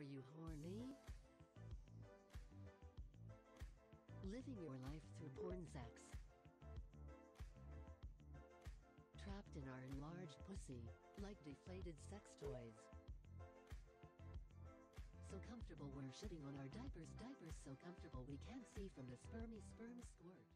Are you horny? Living your life through porn sex. Trapped in our enlarged pussy, like deflated sex toys. So comfortable we're shitting on our diapers, diapers so comfortable we can't see from the spermy sperm squirt.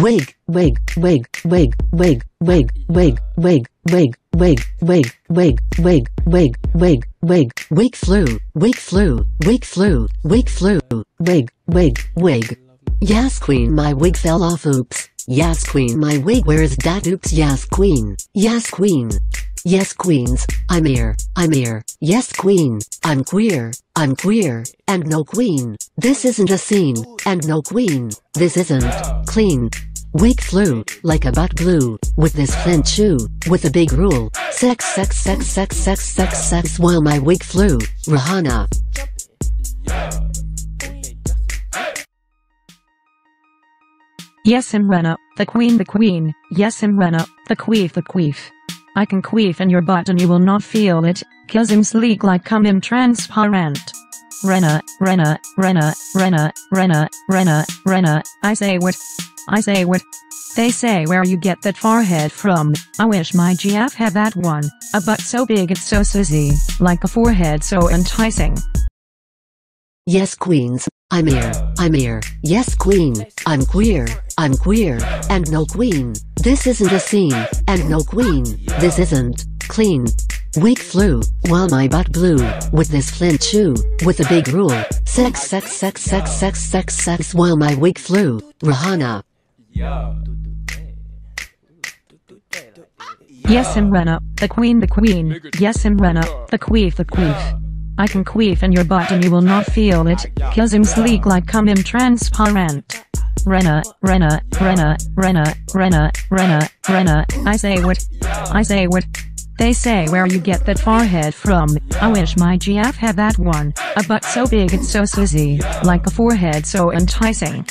Wig, wig, wig, wig, wig, wig, wig, wig, wig, wig, wig, wig, wig, wig, wig, wig, wig flew, wig flew, wig flew, wig flew, wig, wig, wig. Yes queen my wig fell off oops. Yes queen my wig where's that oops yes queen. Yes queen. Yes queens, I'm here, I'm here. Yes queen, I'm queer, I'm queer, and no queen. This isn't a scene, and no queen. This isn't clean. Wig flew, like a butt glue, with this flint shoe, with a big rule. Sex, sex, sex, sex, sex, sex, sex, while my wig flew. Rihanna. Yes, I'm Rhenna, the queen, the queen. Yes, I'm Rhenna, the queef, the queef. I can queef in your butt and you will not feel it, cause I'm sleek like cum im transparent. Rhenna, Rhenna, Rhenna, Rhenna, Rhenna, Rhenna, Rhenna, I say what? I say what? They say where you get that forehead from. I wish my GF had that one. A butt so big it's so sizzy, like a forehead so enticing. Yes queens, I'm here, I'm here. Yes queen, I'm queer, I'm queer, and no queen. This isn't a scene, and no queen. This isn't clean. Wig flew, while my butt blew, with this flint shoe, with a big rule. Sex, sex, sex, sex, sex, sex, sex, while my wig flew. Rihanna. Yes, I'm Rhenna, the queen, the queen. Yes, I'm Rhenna, the queef, the queef. I can queef in your butt and you will not feel it, cause I'm sleek like cum im transparent. Rhenna, Rhenna, Rhenna, Rhenna, Rhenna, Rhenna, Rhenna, I say what? I say what? They say where you get that forehead from. I wish my GF had that one. A butt so big it's so sizzy, like a forehead so enticing.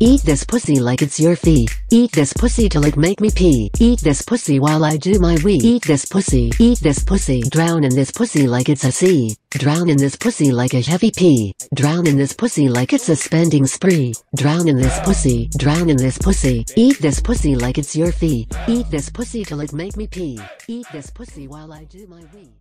Eat this pussy like it's your fee. Eat this pussy till it make me pee. Eat this pussy while I do my wee. Eat this pussy. Eat this pussy. Drown in this pussy like it's a sea. Drown in this pussy like a heavy pee. Drown in this pussy like it's a spending spree. Drown in this pussy. Drown in this pussy. Eat this pussy like it's your fee. Eat this pussy till it make me pee. Eat this pussy while I do my wee.